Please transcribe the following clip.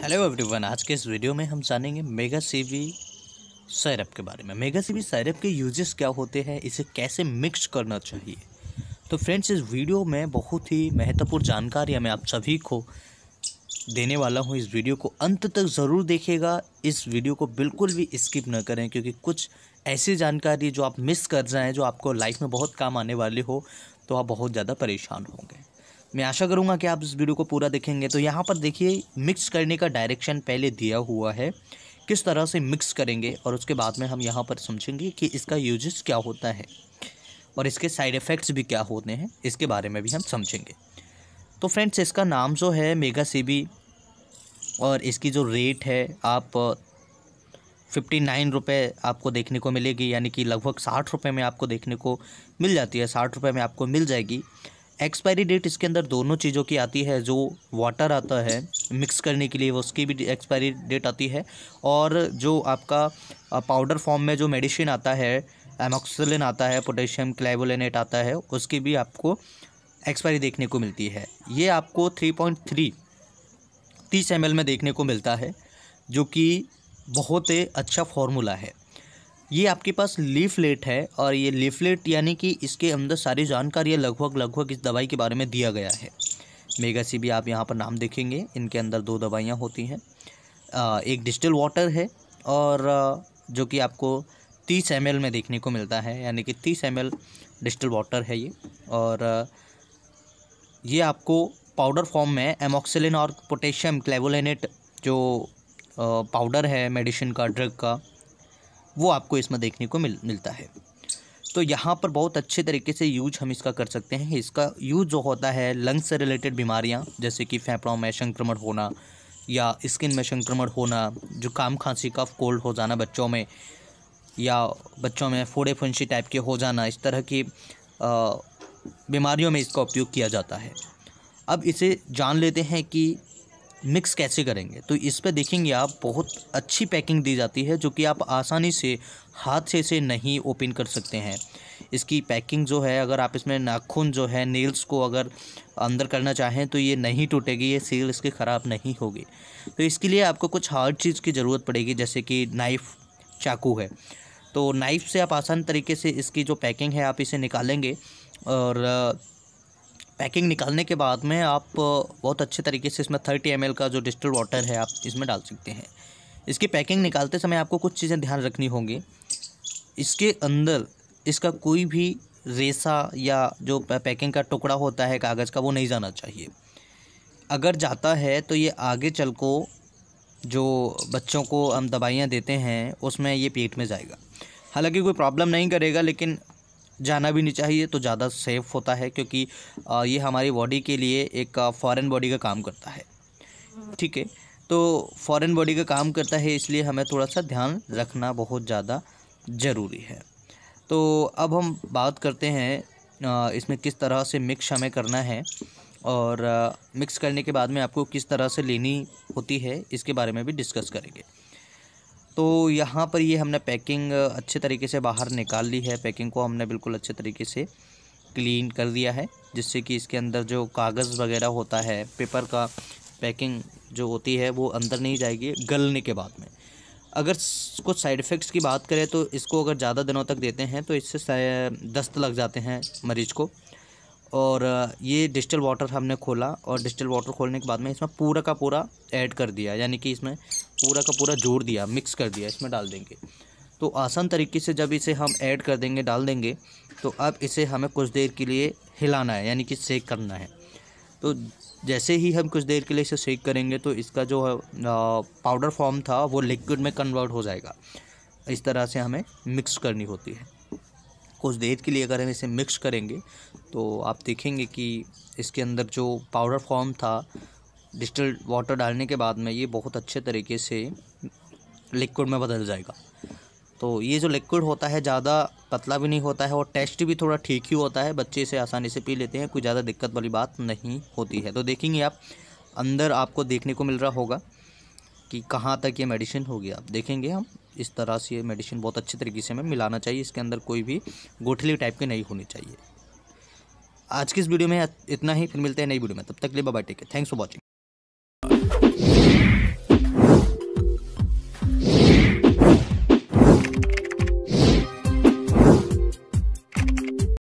Hello everyone आज के इस वीडियो में हम जानेंगे मेगा सीवी सैरप के बारे में। मेगा सीवी सैरप के यूजेस क्या होते हैं, इसे कैसे मिक्स करना चाहिए? तो फ्रेंड्स इस वीडियो में बहुत ही महत्वपूर्ण जानकारी मैं आप सभी को देने वाला हूँ। इस वीडियो को अंत तक ज़रूर देखिएगा। इस वीडियो को बिल्कुल भी स्किप न करें, क्योंकि कुछ ऐसी जानकारी जो आप मिस कर जाएँ जो आपको लाइफ में बहुत काम आने वाली हो तो आप बहुत ज़्यादा परेशान होंगे। मैं आशा करूँगा कि आप इस वीडियो को पूरा देखेंगे। तो यहाँ पर देखिए मिक्स करने का डायरेक्शन पहले दिया हुआ है, किस तरह से मिक्स करेंगे और उसके बाद में हम यहाँ पर समझेंगे कि इसका यूजेस क्या होता है और इसके साइड इफ़ेक्ट्स भी क्या होते हैं, इसके बारे में भी हम समझेंगे। तो फ्रेंड्स इसका नाम जो है मेगा सीबी और इसकी जो रेट है, आप फिफ्टी नाइन रुपये आपको देखने को मिलेगी, यानी कि लगभग साठ रुपये में आपको देखने को मिल जाती है, साठ रुपये में आपको मिल जाएगी। एक्सपायरी डेट इसके अंदर दोनों चीज़ों की आती है, जो वाटर आता है मिक्स करने के लिए, उसकी भी एक्सपायरी डेट आती है। और जो आपका पाउडर फॉर्म में जो मेडिसिन आता है एमोक्सिलिन आता है पोटेशियम क्लाइवोलेनेट आता है, उसकी भी आपको एक्सपायरी देखने को मिलती है। ये आपको थ्री पॉइंट थ्री तीस एम में देखने को मिलता है, जो कि बहुत ही अच्छा फॉर्मूला है। ये आपके पास लीफलेट है और ये लीफलेट यानी कि इसके अंदर सारी जानकारी लगभग लगभग इस दवाई के बारे में दिया गया है। मेगा सी भी आप यहाँ पर नाम देखेंगे। इनके अंदर दो दवाइयाँ होती हैं। एक डिजिटल वाटर है और जो कि आपको तीस एम में देखने को मिलता है। यानी कि तीस एम डिजिटल वाटर है ये। और ये आपको पाउडर फॉर्म में एमोक्सिलिन और पोटेशियम क्लेवोलेनेट जो पाउडर है मेडिसिन का, ड्रग का वो आपको इसमें देखने को मिल, मिलता है। तो यहाँ पर बहुत अच्छे तरीके से यूज़ हम इसका कर सकते हैं। इसका यूज़ जो होता है, लंग्स से रिलेटेड बीमारियाँ, जैसे कि फेफड़ों में संक्रमण होना या स्किन में संक्रमण होना, जो काम खांसी, कफ, कोल्ड हो जाना बच्चों में या बच्चों में फोड़े फुंसी टाइप के हो जाना, इस तरह की बीमारियों में इसका उपयोग किया जाता है। अब इसे जान लेते हैं कि मिक्स कैसे करेंगे? तो इस पर देखेंगे आप, बहुत अच्छी पैकिंग दी जाती है, जो कि आप आसानी से हाथ से इसे नहीं ओपन कर सकते हैं। इसकी पैकिंग जो है, अगर आप इसमें नाखून जो है, नेल्स को अगर अंदर करना चाहें तो ये नहीं टूटेगी, ये सील इसकी ख़राब नहीं होगी। तो इसके लिए आपको कुछ हार्ड चीज़ की ज़रूरत पड़ेगी, जैसे कि नाइफ़ चाकू है। तो नाइफ़ से आप आसान तरीके से इसकी जो पैकिंग है, आप इसे निकालेंगे और पैकिंग निकालने के बाद में आप बहुत अच्छे तरीके से इसमें थर्टी एम का जो डिस्टल वाटर है आप इसमें डाल सकते हैं। इसकी पैकिंग निकालते समय आपको कुछ चीज़ें ध्यान रखनी होंगी। इसके अंदर इसका कोई भी रेसा या जो पैकिंग का टुकड़ा होता है कागज़ का वो नहीं जाना चाहिए। अगर जाता है तो ये आगे चल को जो बच्चों को हम दवाइयाँ देते हैं, उसमें ये पेट में जाएगा। हालाँकि कोई प्रॉब्लम नहीं करेगा, लेकिन जाना भी नहीं चाहिए तो ज़्यादा सेफ़ होता है क्योंकि ये हमारी बॉडी के लिए एक फ़ॉरेन बॉडी का काम करता है। ठीक है? तो फ़ॉरेन बॉडी का काम करता है, इसलिए हमें थोड़ा सा ध्यान रखना बहुत ज़्यादा ज़रूरी है। तो अब हम बात करते हैं इसमें किस तरह से मिक्स हमें करना है और मिक्स करने के बाद में आपको किस तरह से लेनी होती है, इसके बारे में भी डिस्कस करेंगे। तो यहाँ पर ये हमने पैकिंग अच्छे तरीके से बाहर निकाल ली है। पैकिंग को हमने बिल्कुल अच्छे तरीके से क्लीन कर दिया है, जिससे कि इसके अंदर जो कागज़ वगैरह होता है, पेपर का पैकिंग जो होती है, वो अंदर नहीं जाएगी, गलने के बाद में। अगर कुछ साइड इफ़ेक्ट्स की बात करें तो इसको अगर ज़्यादा दिनों तक देते हैं तो इससे दस्त लग जाते हैं मरीज़ को। और ये डिजिटल वाटर हमने खोला और डिजिटल वाटर खोलने के बाद में इसमें पूरा का पूरा ऐड कर दिया, यानी कि इसमें पूरा का पूरा जोड़ दिया, मिक्स कर दिया, इसमें डाल देंगे। तो आसान तरीके से जब इसे हम ऐड कर देंगे, डाल देंगे तो अब इसे हमें कुछ देर के लिए हिलाना है, यानी कि सेक करना है। तो जैसे ही हम कुछ देर के लिए इसे सेक करेंगे तो इसका जो पाउडर फॉर्म था, वो लिक्विड में कन्वर्ट हो जाएगा। इस तरह से हमें मिक्स करनी होती है। कुछ देर के लिए अगर हम इसे मिक्स करेंगे तो आप देखेंगे कि इसके अंदर जो पाउडर फॉर्म था डिस्टल वाटर डालने के बाद में ये बहुत अच्छे तरीके से लिक्विड में बदल जाएगा। तो ये जो लिक्विड होता है, ज़्यादा पतला भी नहीं होता है और टेस्ट भी थोड़ा ठीक ही होता है। बच्चे इसे आसानी से पी लेते हैं, कोई ज़्यादा दिक्कत वाली बात नहीं होती है। तो देखेंगे आप, अंदर आपको देखने को मिल रहा होगा कि कहाँ तक ये मेडिसिन होगी आप देखेंगे हम इस तरह से ये मेडिसिन बहुत अच्छे तरीके से हमें मिलाना चाहिए। इसके अंदर कोई भी गोठली टाइप की नहीं होनी चाहिए। आज की इस वीडियो में इतना ही, फिर मिलते हैं नई वीडियो में। तब तक लिए bye take thanks for watching